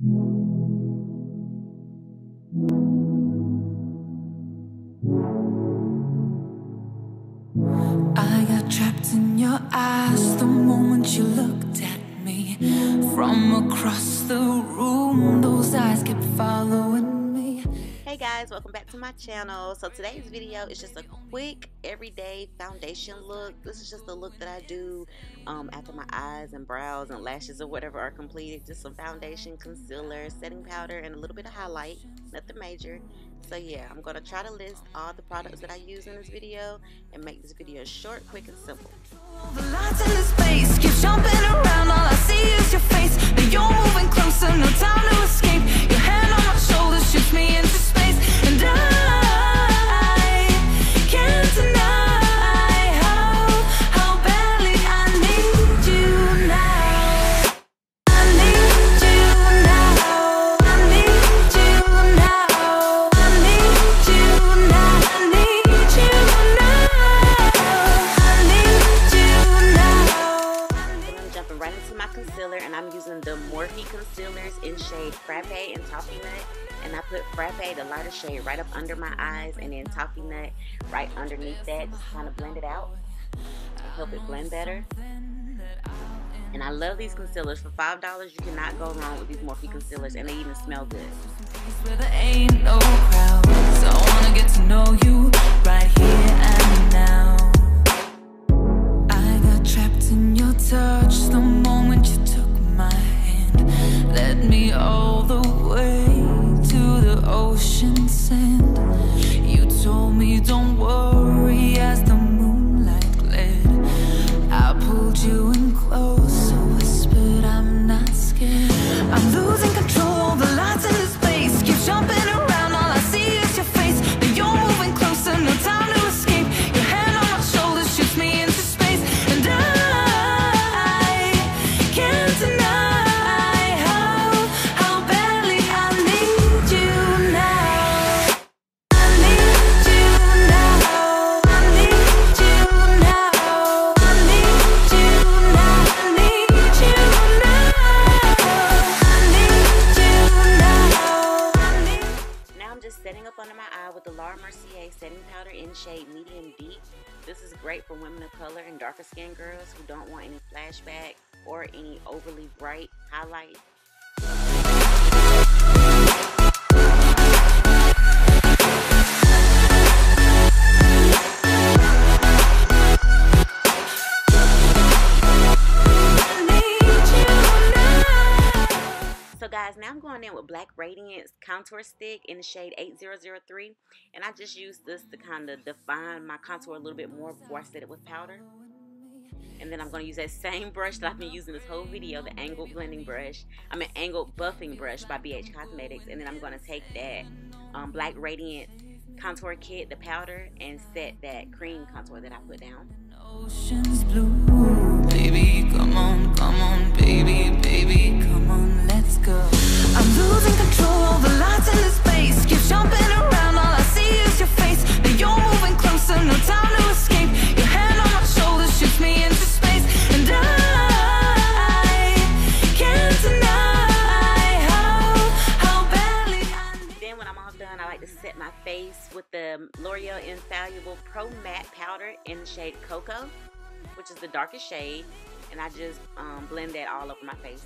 I got trapped in your eyes the moment you looked at me from across the room. Those eyes kept following. Hey guys, welcome back to my channel. So today's video is just a quick everyday foundation look. This is just the look that I do um, after my eyes and brows and lashes or whatever are completed. Just some foundation, concealer, setting powder, and a little bit of highlight. Nothing major. So yeah, I'm to try to list all the products that I use in this video and make this video short, quick, and simple. In shade Frappe and Toffee Nut. And I put Frappe, the lighter shade, right up under my eyes and then Toffee Nut right underneath that. Just kind of blend it out to help it blend better. And I love these concealers. For $5, you cannot go wrong with these Morphe concealers and they even smell good. Me all the way to the ocean sand. You told me don't worry just setting up under my eye with the Laura Mercier setting powder in shade medium deep. This is great for women of color and darker skinned girls who don't want any flashback or any overly bright highlight. Guys, now I'm going in with Black Radiance Contour Stick in the shade 8003. And I just use this to kind of define my contour a little bit more before I set it with powder. And then I'm going to use that same brush that I've been using this whole video, the angled blending brush. I'm an angled buffing brush by BH Cosmetics. And then I'm going to take that um, Black Radiant contour kit, the powder, and set that cream contour that I put down. Ocean's blue, L'Oreal Infallible Pro Matte Powder in the shade Cocoa, which is the darkest shade. And I just um, blend that all over my face.